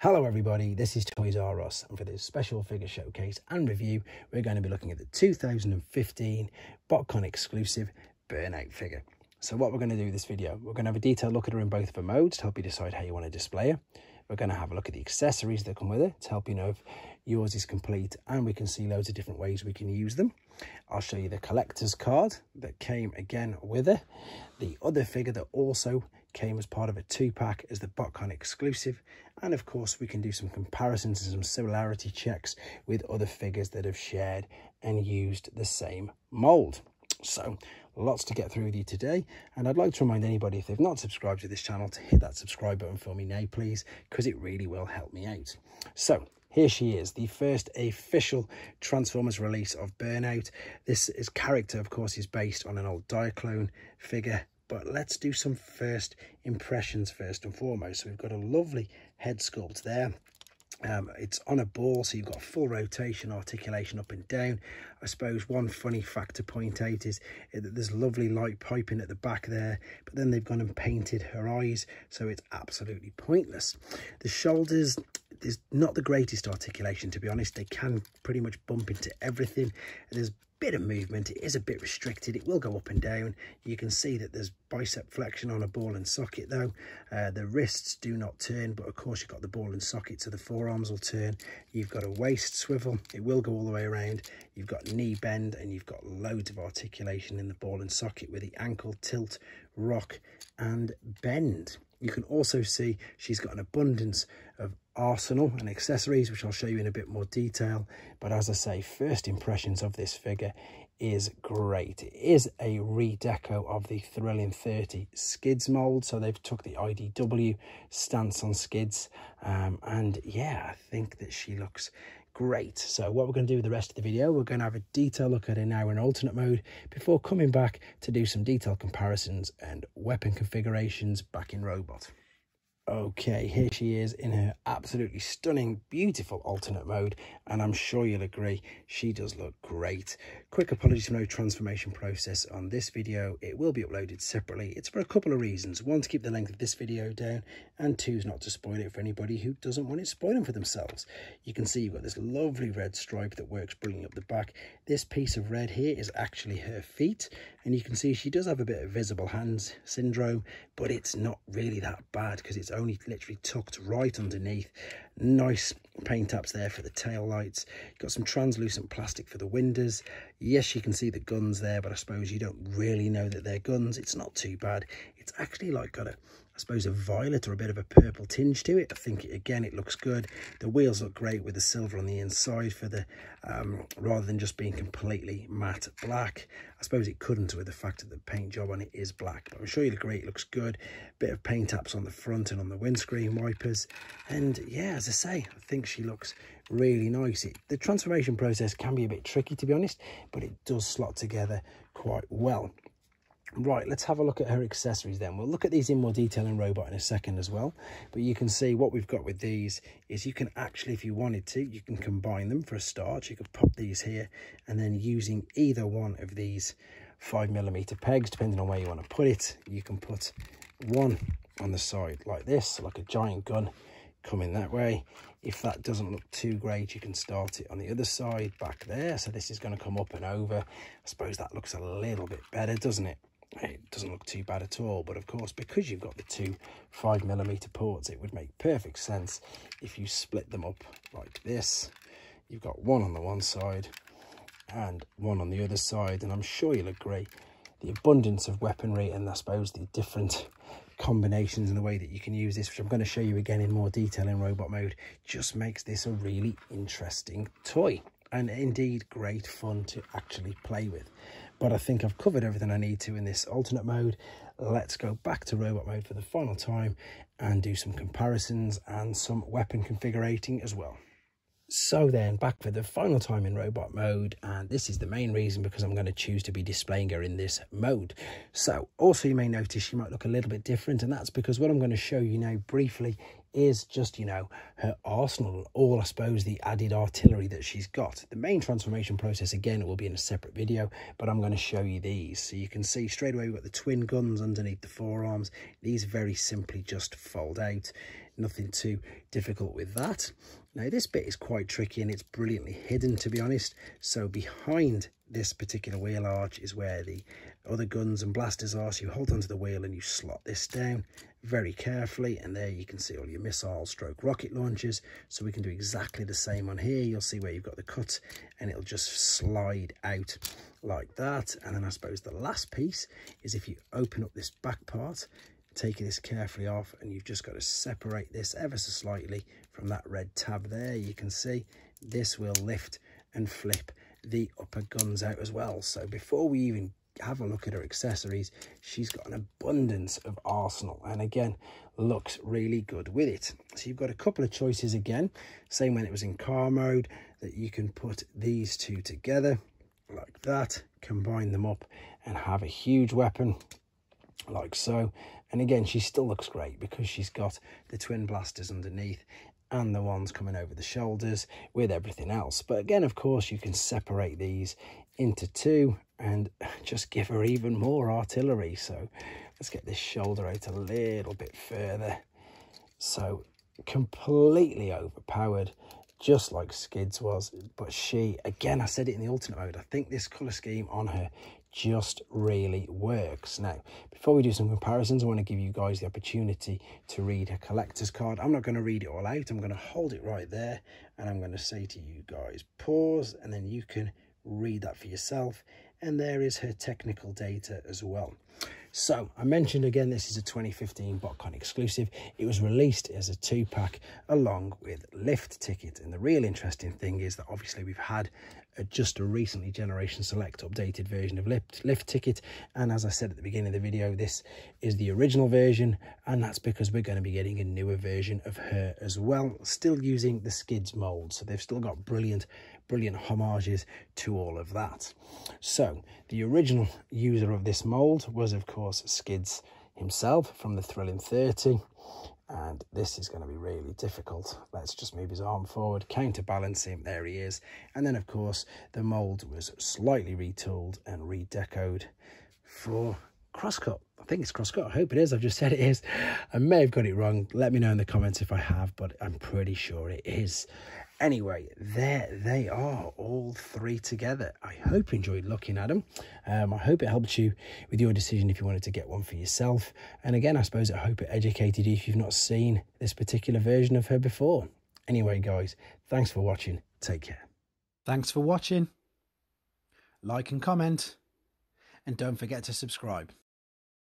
Hello everybody, this is Toys are Russ and for this special figure showcase and review we're going to be looking at the 2015 BotCon exclusive Burnout figure. So what we're going to do this video, we're going to have a detailed look at her in both of her modes to help you decide how you want to display her. We're going to have a look at the accessories that come with it to help you know if yours is complete and we can see loads of different ways we can use them. I'll show you the collector's card that came again with it. The other figure that also came as part of a two-pack as the BotCon exclusive. And of course, we can do some comparisons and some similarity checks with other figures that have shared and used the same mould. So lots to get through with you today and I'd like to remind anybody if they've not subscribed to this channel to hit that subscribe button for me now please because it really will help me out so here she is the first official transformers release of burnout this is character of course is based on an old diaclone figure but let's do some first impressions first and foremost. So we've got a lovely head sculpt there. Um, it's on a ball, so you've got full rotation, articulation up and down. I suppose one funny fact to point out is that there's lovely light piping at the back there, but then they've gone and painted her eyes, so it's absolutely pointless. The shoulders, there's not the greatest articulation, to be honest. They can pretty much bump into everything. There's a bit of movement. It is a bit restricted. It will go up and down. You can see that there's bicep flexion on a ball and socket though. Uh, the wrists do not turn, but of course you've got the ball and socket, so the forearms will turn. You've got a waist swivel. It will go all the way around. You've got knee bend and you've got loads of articulation in the ball and socket with the ankle tilt, rock and bend. You can also see she's got an abundance of arsenal and accessories, which I'll show you in a bit more detail. But as I say, first impressions of this figure is great. It is a redeco of the Thrilling 30 skids mold. So they've took the IDW stance on skids. Um, and yeah, I think that she looks great. So what we're going to do with the rest of the video, we're going to have a detailed look at it now in alternate mode before coming back to do some detailed comparisons and weapon configurations back in Robot. Okay, here she is in her absolutely stunning, beautiful alternate mode, and I'm sure you'll agree, she does look great. Quick apologies for no transformation process on this video. It will be uploaded separately. It's for a couple of reasons. One, to keep the length of this video down, and two, is not to spoil it for anybody who doesn't want it spoiling for themselves. You can see you've got this lovely red stripe that works bringing up the back. This piece of red here is actually her feet, and you can see she does have a bit of visible hands syndrome, but it's not really that bad because it's only literally tucked right underneath. Nice paint apps there for the tail lights. You've got some translucent plastic for the windows. Yes, you can see the guns there, but I suppose you don't really know that they're guns. It's not too bad. It's actually like got a I suppose a violet or a bit of a purple tinge to it. I think, again, it looks good. The wheels look great with the silver on the inside for the, um, rather than just being completely matte black. I suppose it couldn't with the fact that the paint job on it is black, but I'm sure you look great. It looks good. Bit of paint apps on the front and on the windscreen wipers. And yeah, as I say, I think she looks really nice. It, the transformation process can be a bit tricky, to be honest, but it does slot together quite well. Right, let's have a look at her accessories then. We'll look at these in more detail in Robot in a second as well. But you can see what we've got with these is you can actually, if you wanted to, you can combine them for a start. You could pop these here and then using either one of these five millimeter pegs, depending on where you want to put it, you can put one on the side like this, like a giant gun coming that way. If that doesn't look too great, you can start it on the other side back there. So this is going to come up and over. I suppose that looks a little bit better, doesn't it? It doesn't look too bad at all but of course because you've got the two five millimeter ports it would make perfect sense if you split them up like this. You've got one on the one side and one on the other side and i'm sure you'll agree the abundance of weaponry and i suppose the different combinations and the way that you can use this which i'm going to show you again in more detail in robot mode just makes this a really interesting toy and indeed great fun to actually play with but I think I've covered everything I need to in this alternate mode. Let's go back to robot mode for the final time and do some comparisons and some weapon configurating as well. So then, back for the final time in robot mode, and this is the main reason because I'm going to choose to be displaying her in this mode. So, also you may notice she might look a little bit different, and that's because what I'm going to show you now briefly is just, you know, her arsenal, and all, I suppose, the added artillery that she's got. The main transformation process, again, will be in a separate video, but I'm going to show you these. So you can see straight away we've got the twin guns underneath the forearms. These very simply just fold out. Nothing too difficult with that. Now, this bit is quite tricky and it's brilliantly hidden, to be honest. So behind this particular wheel arch is where the other guns and blasters are. So you hold onto the wheel and you slot this down very carefully. And there you can see all your missile stroke rocket launchers. So we can do exactly the same on here. You'll see where you've got the cut and it'll just slide out like that. And then I suppose the last piece is if you open up this back part, taking this carefully off and you've just got to separate this ever so slightly from that red tab there. You can see this will lift and flip the upper guns out as well. So before we even have a look at her accessories, she's got an abundance of arsenal. And again, looks really good with it. So you've got a couple of choices again, same when it was in car mode, that you can put these two together like that, combine them up and have a huge weapon like so. And again, she still looks great because she's got the twin blasters underneath and the ones coming over the shoulders with everything else. But again, of course, you can separate these into two and just give her even more artillery. So let's get this shoulder out a little bit further. So completely overpowered, just like Skids was. But she, again, I said it in the alternate mode, I think this colour scheme on her just really works. Now, before we do some comparisons, I want to give you guys the opportunity to read a collector's card. I'm not going to read it all out. I'm going to hold it right there and I'm going to say to you guys, pause, and then you can read that for yourself. And there is her technical data as well. So I mentioned again, this is a 2015 BotCon exclusive. It was released as a two pack along with lift ticket. And the real interesting thing is that obviously we've had just a recently generation select updated version of lift, lift ticket. And as I said at the beginning of the video, this is the original version. And that's because we're going to be getting a newer version of her as well, still using the skids mold. So they've still got brilliant brilliant homages to all of that. So the original user of this mould was, of course, Skids himself from the Thrilling 30. And this is going to be really difficult. Let's just move his arm forward, counterbalance him. There he is. And then, of course, the mould was slightly retooled and redecoed for crosscut. I think it's crosscut. I hope it is. I've just said it is. I may have got it wrong. Let me know in the comments if I have, but I'm pretty sure it is. Anyway, there they are, all three together. I hope you enjoyed looking at them. Um, I hope it helped you with your decision if you wanted to get one for yourself. And again, I suppose I hope it educated you if you've not seen this particular version of her before. Anyway, guys, thanks for watching. Take care. Thanks for watching. Like and comment. And don't forget to subscribe.